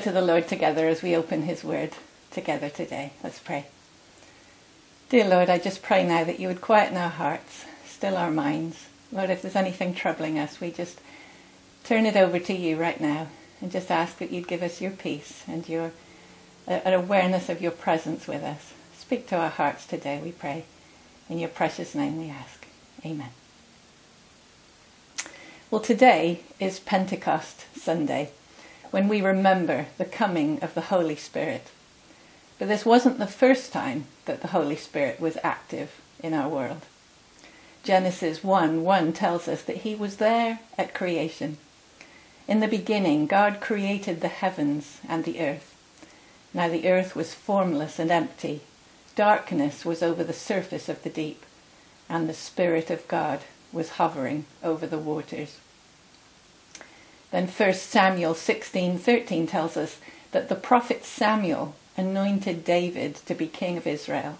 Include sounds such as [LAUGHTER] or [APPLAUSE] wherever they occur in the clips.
to the Lord together as we open his word together today. Let's pray. Dear Lord, I just pray now that you would quieten our hearts, still our minds. Lord, if there's anything troubling us, we just turn it over to you right now and just ask that you'd give us your peace and your an awareness of your presence with us. Speak to our hearts today, we pray. In your precious name we ask. Amen. Well, today is Pentecost Sunday, when we remember the coming of the Holy Spirit. But this wasn't the first time that the Holy Spirit was active in our world. Genesis 1 1 tells us that he was there at creation. In the beginning, God created the heavens and the earth. Now the earth was formless and empty. Darkness was over the surface of the deep, and the Spirit of God was hovering over the waters. Then 1 Samuel 16:13 tells us that the prophet Samuel anointed David to be king of Israel,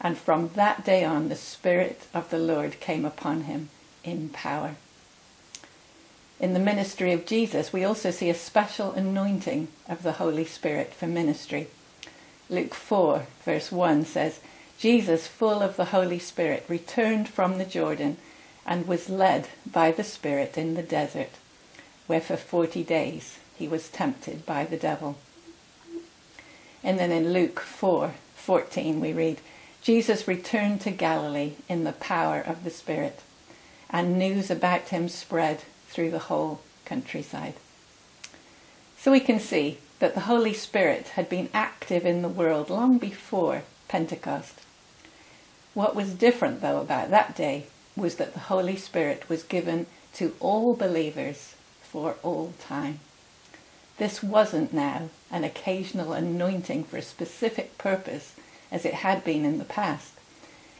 and from that day on the spirit of the Lord came upon him in power. In the ministry of Jesus, we also see a special anointing of the Holy Spirit for ministry. Luke 4, verse 1 says, Jesus, full of the Holy Spirit, returned from the Jordan and was led by the Spirit in the desert, where for 40 days he was tempted by the devil. And then in Luke 4, 14 we read, Jesus returned to Galilee in the power of the Spirit, and news about him spread through the whole countryside. So we can see that the Holy Spirit had been active in the world long before Pentecost. What was different, though, about that day was that the Holy Spirit was given to all believers for all time. This wasn't now an occasional anointing for a specific purpose as it had been in the past.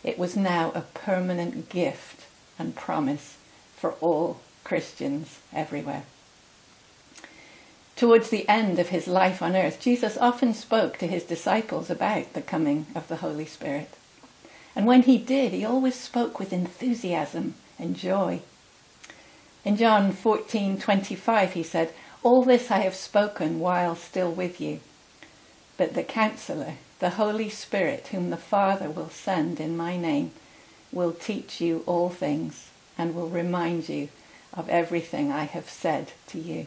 It was now a permanent gift and promise for all Christians everywhere. Towards the end of his life on earth, Jesus often spoke to his disciples about the coming of the Holy Spirit. And when he did, he always spoke with enthusiasm and joy. In John 14:25 he said, "All this I have spoken while still with you. But the counselor, the Holy Spirit, whom the Father will send in my name, will teach you all things and will remind you of everything I have said to you.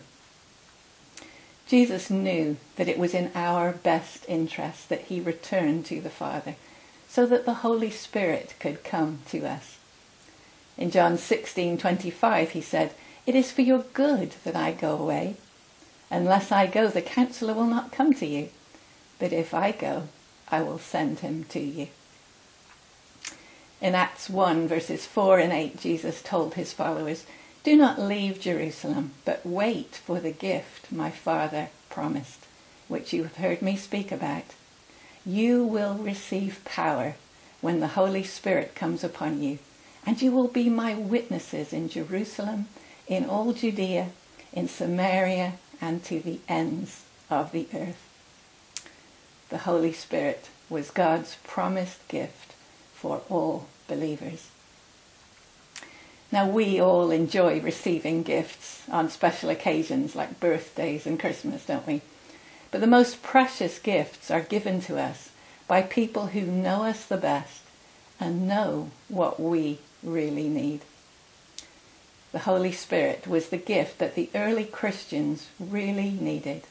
Jesus knew that it was in our best interest that he returned to the Father so that the Holy Spirit could come to us. In John 16:25 he said, "It is for your good that I go away. Unless I go, the counselor will not come to you, but if I go, I will send him to you." In Acts 1 verses 4 and 8 Jesus told his followers, do not leave Jerusalem, but wait for the gift my Father promised, which you have heard me speak about. You will receive power when the Holy Spirit comes upon you, and you will be my witnesses in Jerusalem, in all Judea, in Samaria, and to the ends of the earth. The Holy Spirit was God's promised gift for all believers. Now, we all enjoy receiving gifts on special occasions like birthdays and Christmas, don't we? But the most precious gifts are given to us by people who know us the best and know what we really need. The Holy Spirit was the gift that the early Christians really needed.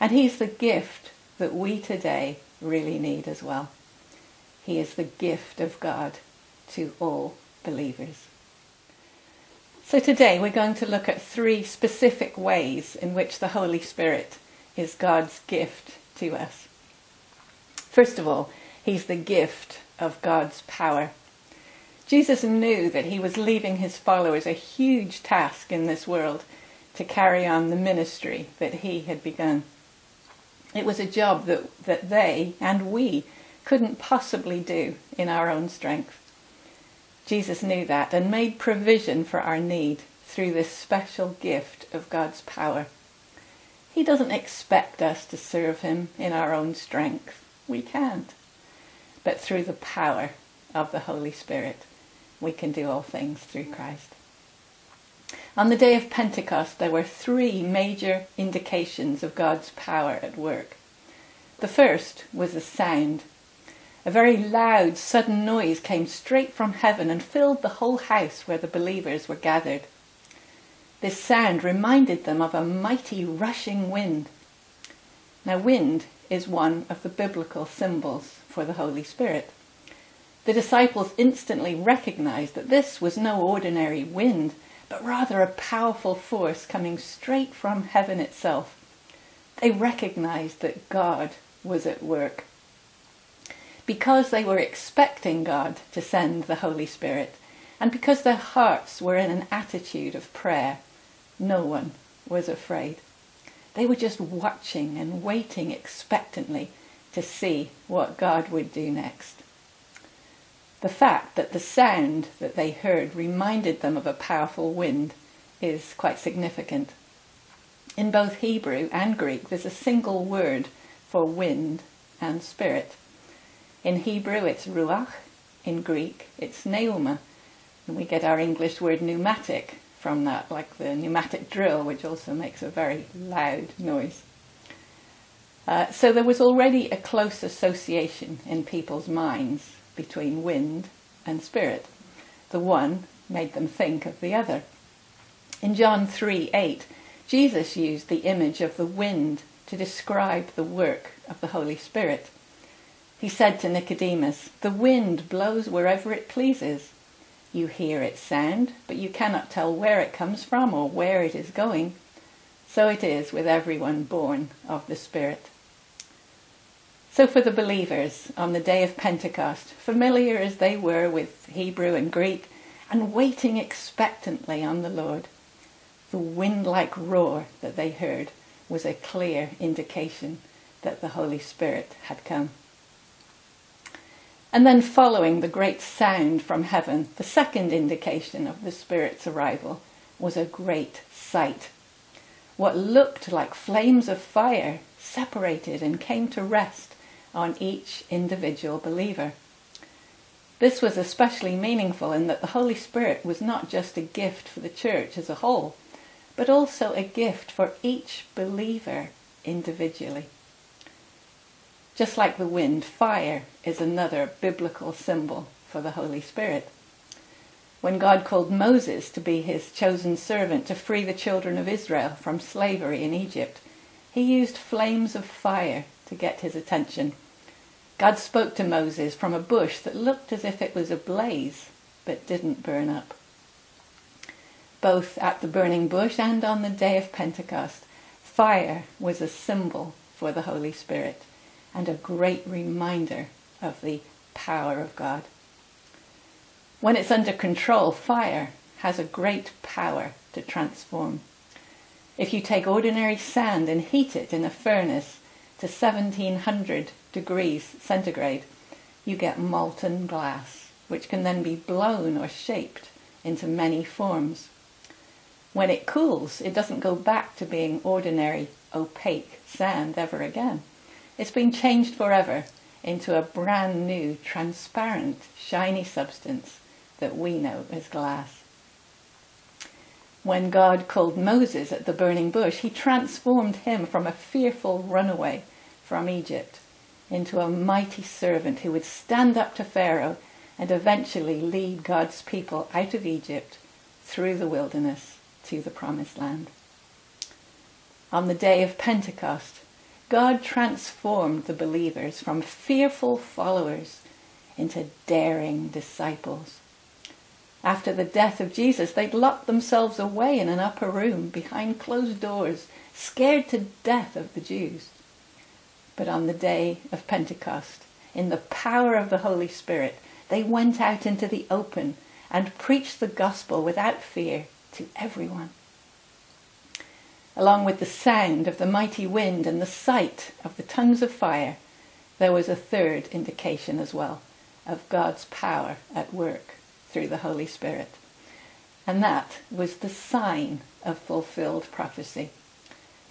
And He's the gift that we today really need as well. He is the gift of God to all believers. So today we're going to look at three specific ways in which the Holy Spirit is God's gift to us. First of all, he's the gift of God's power. Jesus knew that he was leaving his followers a huge task in this world to carry on the ministry that he had begun. It was a job that, that they and we couldn't possibly do in our own strength. Jesus knew that and made provision for our need through this special gift of God's power. He doesn't expect us to serve him in our own strength. We can't. But through the power of the Holy Spirit, we can do all things through Christ. On the day of Pentecost, there were three major indications of God's power at work. The first was a sound. A very loud, sudden noise came straight from heaven and filled the whole house where the believers were gathered. This sound reminded them of a mighty rushing wind. Now, wind is one of the biblical symbols for the Holy Spirit. The disciples instantly recognized that this was no ordinary wind, but rather a powerful force coming straight from heaven itself. They recognized that God was at work. Because they were expecting God to send the Holy Spirit, and because their hearts were in an attitude of prayer, no one was afraid. They were just watching and waiting expectantly to see what God would do next. The fact that the sound that they heard reminded them of a powerful wind is quite significant. In both Hebrew and Greek, there's a single word for wind and spirit. In Hebrew, it's ruach. In Greek, it's pneuma. And we get our English word pneumatic from that, like the pneumatic drill, which also makes a very loud noise. Uh, so there was already a close association in people's minds between wind and spirit. The one made them think of the other. In John 3 8, Jesus used the image of the wind to describe the work of the Holy Spirit. He said to Nicodemus, The wind blows wherever it pleases. You hear its sound, but you cannot tell where it comes from or where it is going. So it is with everyone born of the Spirit. So, for the believers on the day of Pentecost, familiar as they were with Hebrew and Greek, and waiting expectantly on the Lord, the wind like roar that they heard was a clear indication that the Holy Spirit had come. And then, following the great sound from heaven, the second indication of the Spirit's arrival was a great sight. What looked like flames of fire separated and came to rest on each individual believer. This was especially meaningful in that the Holy Spirit was not just a gift for the church as a whole, but also a gift for each believer individually. Just like the wind, fire is another biblical symbol for the Holy Spirit. When God called Moses to be his chosen servant to free the children of Israel from slavery in Egypt, he used flames of fire to get his attention. God spoke to Moses from a bush that looked as if it was ablaze but didn't burn up. Both at the burning bush and on the day of Pentecost, fire was a symbol for the Holy Spirit and a great reminder of the power of God. When it's under control, fire has a great power to transform. If you take ordinary sand and heat it in a furnace, to 1700 degrees centigrade, you get molten glass, which can then be blown or shaped into many forms. When it cools, it doesn't go back to being ordinary opaque sand ever again. It's been changed forever into a brand new, transparent, shiny substance that we know as glass. When God called Moses at the burning bush, he transformed him from a fearful runaway from Egypt into a mighty servant who would stand up to Pharaoh and eventually lead God's people out of Egypt through the wilderness to the promised land. On the day of Pentecost, God transformed the believers from fearful followers into daring disciples. After the death of Jesus, they'd locked themselves away in an upper room behind closed doors, scared to death of the Jews but on the day of Pentecost, in the power of the Holy Spirit, they went out into the open and preached the gospel without fear to everyone. Along with the sound of the mighty wind and the sight of the tongues of fire, there was a third indication as well of God's power at work through the Holy Spirit. And that was the sign of fulfilled prophecy.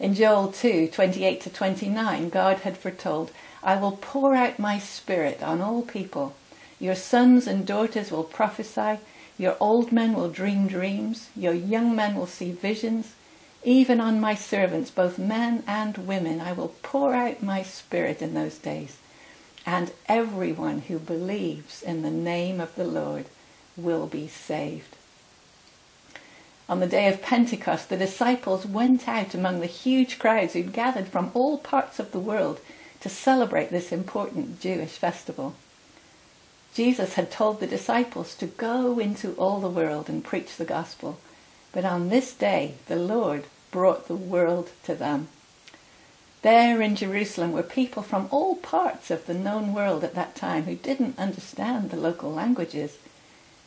In Joel 2 28 to 29, God had foretold, I will pour out my spirit on all people. Your sons and daughters will prophesy. Your old men will dream dreams, your young men will see visions. Even on my servants, both men and women, I will pour out my spirit in those days, and everyone who believes in the name of the Lord will be saved. On the day of Pentecost, the disciples went out among the huge crowds who'd gathered from all parts of the world to celebrate this important Jewish festival. Jesus had told the disciples to go into all the world and preach the gospel. But on this day, the Lord brought the world to them. There in Jerusalem were people from all parts of the known world at that time who didn't understand the local languages.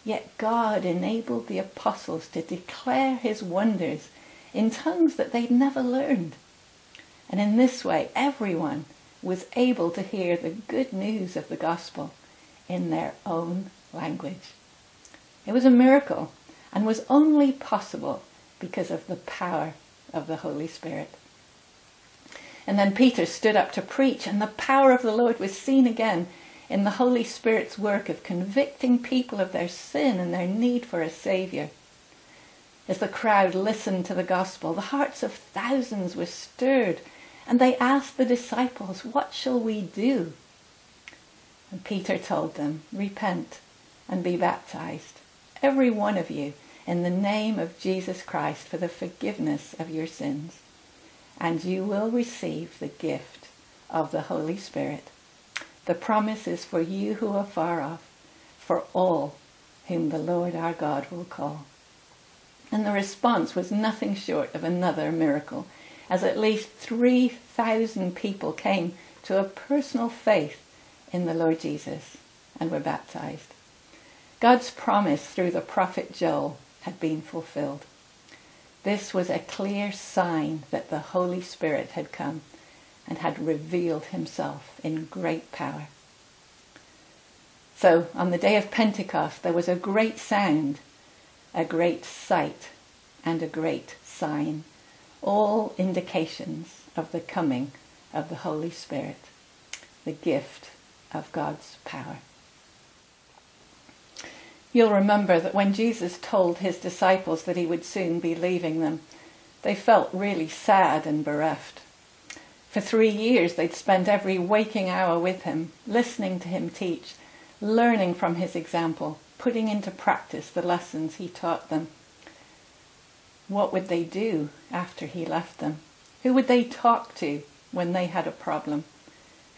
Yet God enabled the apostles to declare his wonders in tongues that they'd never learned. And in this way, everyone was able to hear the good news of the gospel in their own language. It was a miracle and was only possible because of the power of the Holy Spirit. And then Peter stood up to preach, and the power of the Lord was seen again in the Holy Spirit's work of convicting people of their sin and their need for a Saviour. As the crowd listened to the gospel, the hearts of thousands were stirred, and they asked the disciples, What shall we do? And Peter told them, Repent and be baptized, every one of you, in the name of Jesus Christ for the forgiveness of your sins, and you will receive the gift of the Holy Spirit. The promise is for you who are far off, for all whom the Lord our God will call. And the response was nothing short of another miracle, as at least 3,000 people came to a personal faith in the Lord Jesus and were baptized. God's promise through the prophet Joel had been fulfilled. This was a clear sign that the Holy Spirit had come and had revealed himself in great power. So on the day of Pentecost, there was a great sound, a great sight, and a great sign, all indications of the coming of the Holy Spirit, the gift of God's power. You'll remember that when Jesus told his disciples that he would soon be leaving them, they felt really sad and bereft. For three years they'd spent every waking hour with him, listening to him teach, learning from his example, putting into practice the lessons he taught them. What would they do after he left them? Who would they talk to when they had a problem?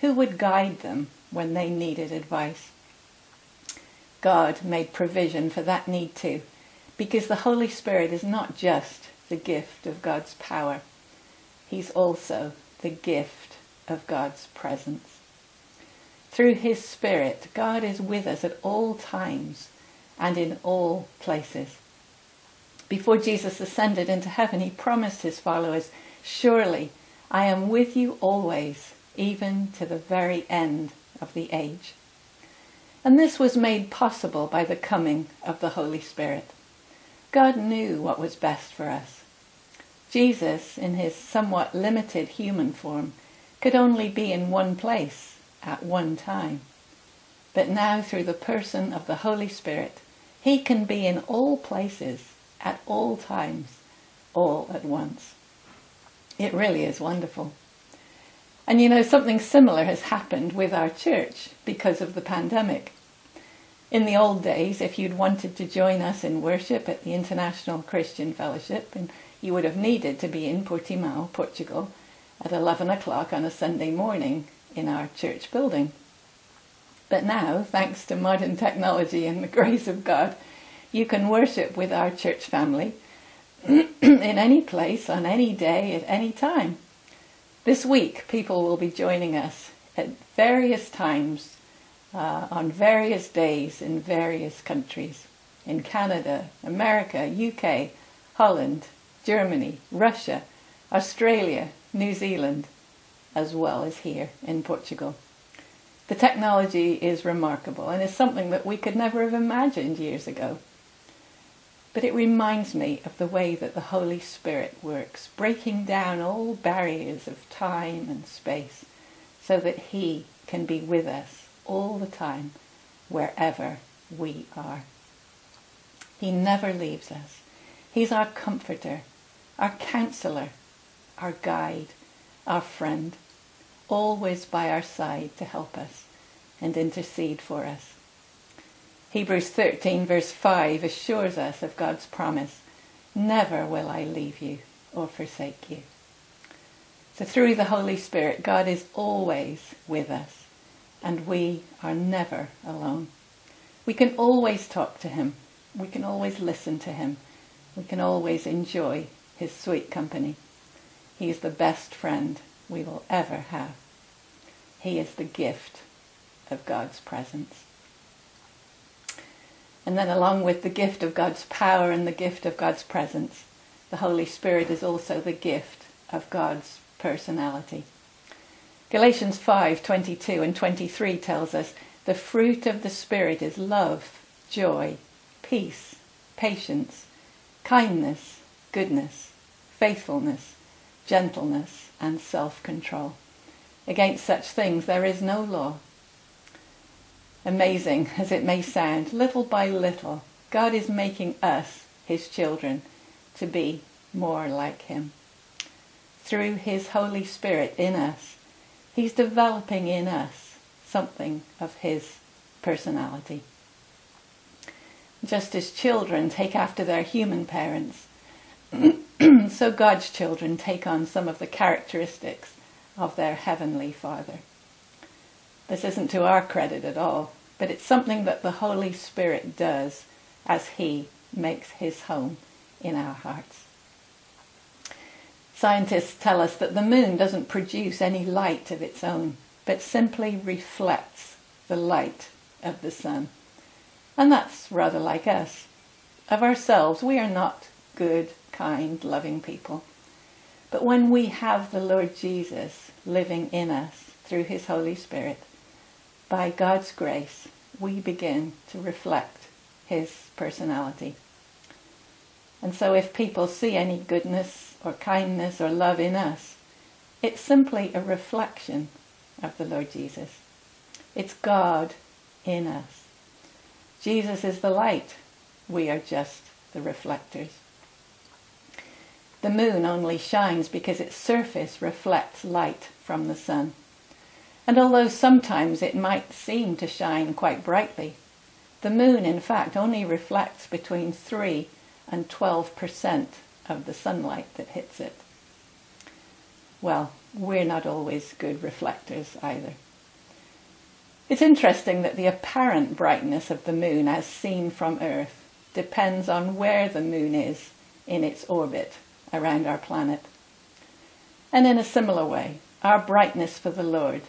Who would guide them when they needed advice. God made provision for that need too, because the Holy Spirit is not just the gift of God's power, He's also the gift of God's presence. Through His Spirit, God is with us at all times and in all places. Before Jesus ascended into heaven, He promised His followers, Surely I am with you always, even to the very end of the age. And this was made possible by the coming of the Holy Spirit. God knew what was best for us. Jesus, in his somewhat limited human form, could only be in one place at one time. But now, through the person of the Holy Spirit, he can be in all places, at all times, all at once. It really is wonderful. And you know, something similar has happened with our church because of the pandemic. In the old days, if you'd wanted to join us in worship at the International Christian Fellowship, and you would have needed to be in Portimao, Portugal, at 11 o'clock on a Sunday morning in our church building. But now, thanks to modern technology and the [LAUGHS] grace of God, you can worship with our church family [CLEARS THROAT] in any place, on any day, at any time. This week, people will be joining us at various times, uh, on various days in various countries in Canada, America, UK, Holland, Germany, Russia, Australia, New Zealand, as well as here in Portugal. The technology is remarkable and is something that we could never have imagined years ago. But it reminds me of the way that the Holy Spirit works, breaking down all barriers of time and space so that He can be with us all the time, wherever we are. He never leaves us. He's our comforter, our counselor, our guide, our friend, always by our side to help us and intercede for us. Hebrews 13 verse 5 assures us of God's promise, never will I leave you or forsake you. So through the Holy Spirit, God is always with us and we are never alone. We can always talk to him. We can always listen to him. We can always enjoy his sweet company. He is the best friend we will ever have. He is the gift of God's presence. And then along with the gift of God's power and the gift of God's presence, the Holy Spirit is also the gift of God's personality. Galatians 5:22 and 23 tells us the fruit of the spirit is love, joy, peace, patience, kindness, goodness, faithfulness, gentleness, and self-control. Against such things there is no law. Amazing [LAUGHS] as it may sound, little by little, God is making us, his children, to be more like him. Through his Holy Spirit in us, He's developing in us something of his personality. Just as children take after their human parents, [CLEARS THROAT] so God's children take on some of the characteristics of their heavenly Father. This isn't to our credit at all, but it's something that the Holy Spirit does as He makes His home in our hearts. Scientists tell us that the moon doesn't produce any light of its own, but simply reflects the light of the sun. And that's rather like us. Of ourselves, we are not good, kind, loving people. But when we have the Lord Jesus living in us through his Holy Spirit, by God's grace, we begin to reflect his personality. And so if people see any goodness or kindness or love in us. It's simply a reflection of the Lord Jesus. It's God in us. Jesus is the light. We are just the reflectors. The moon only shines because its surface reflects light from the sun. And although sometimes it might seem to shine quite brightly, the moon in fact only reflects between 3 and 12 percent of the sunlight that hits it. Well, we're not always good reflectors either. It's interesting that the apparent brightness of the moon as seen from Earth depends on where the moon is in its orbit around our planet. And in a similar way, our brightness for the Lord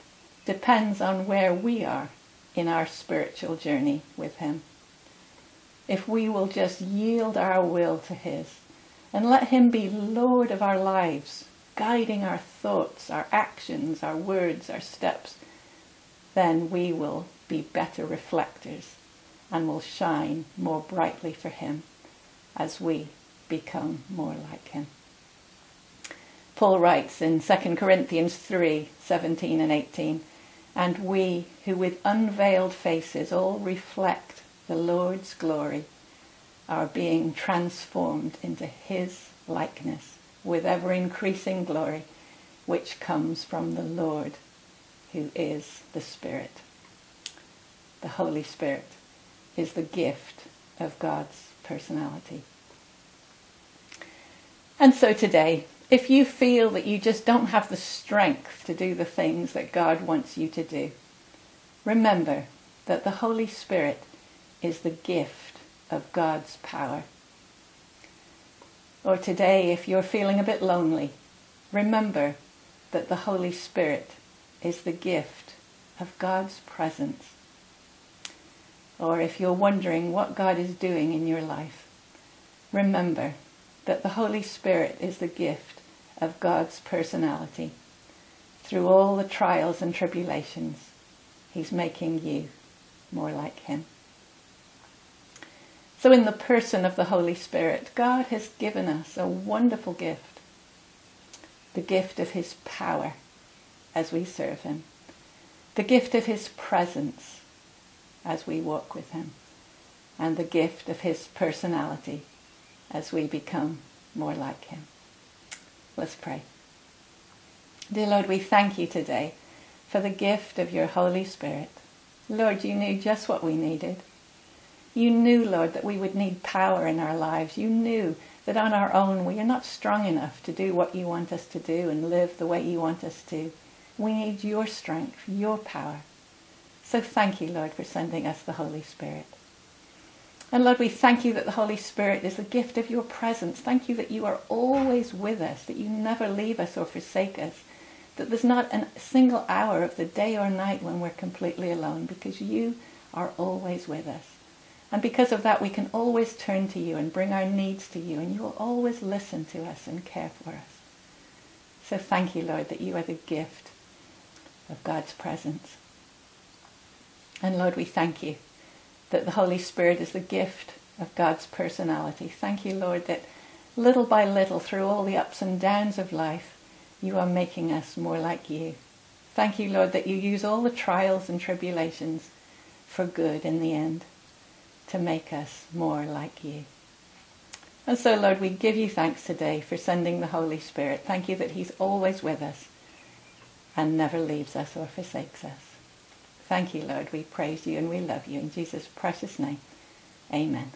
depends on where we are in our spiritual journey with Him. If we will just yield our will to His and let Him be Lord of our lives, guiding our thoughts, our actions, our words, our steps, then we will be better reflectors and will shine more brightly for Him as we become more like Him. Paul writes in 2 Corinthians 3 17 and 18, and we who with unveiled faces all reflect the Lord's glory are being transformed into his likeness with ever increasing glory, which comes from the Lord, who is the Spirit. The Holy Spirit is the gift of God's personality. And so today, if you feel that you just don't have the strength to do the things that God wants you to do, remember that the Holy Spirit is the gift of God's power. Or today, if you're feeling a bit lonely, remember that the Holy Spirit is the gift of God's presence. Or if you're wondering what God is doing in your life, remember that the Holy Spirit is the gift of God's personality. Through all the trials and tribulations, he's making you more like him. So, in the person of the Holy Spirit, God has given us a wonderful gift the gift of His power as we serve Him, the gift of His presence as we walk with Him, and the gift of his personality as we become more like him. Let's pray. Dear Lord, we thank you today for the gift of your Holy Spirit. Lord, you knew just what we needed. You knew, Lord, that we would need power in our lives. You knew that on our own we are not strong enough to do what you want us to do and live the way you want us to. We need your strength, your power. So thank you, Lord, for sending us the Holy Spirit. And Lord, we thank you that the Holy Spirit is a gift of your presence. Thank you that you are always with us, that you never leave us or forsake us, that there's not a single hour of the day or night when we're completely alone because you are always with us. And because of that, we can always turn to you and bring our needs to you, and you will always listen to us and care for us. So thank you, Lord, that you are the gift of God's presence. And Lord, we thank you that the Holy Spirit is the gift of God's personality. Thank you, Lord, that little by little, through all the ups and downs of life, you are making us more like you. Thank you, Lord, that you use all the trials and tribulations for good in the end to make us more like you. And so, Lord, we give you thanks today for sending the Holy Spirit. Thank you that he's always with us and never leaves us or forsakes us. Thank you, Lord. We praise you and we love you. In Jesus' precious name, amen.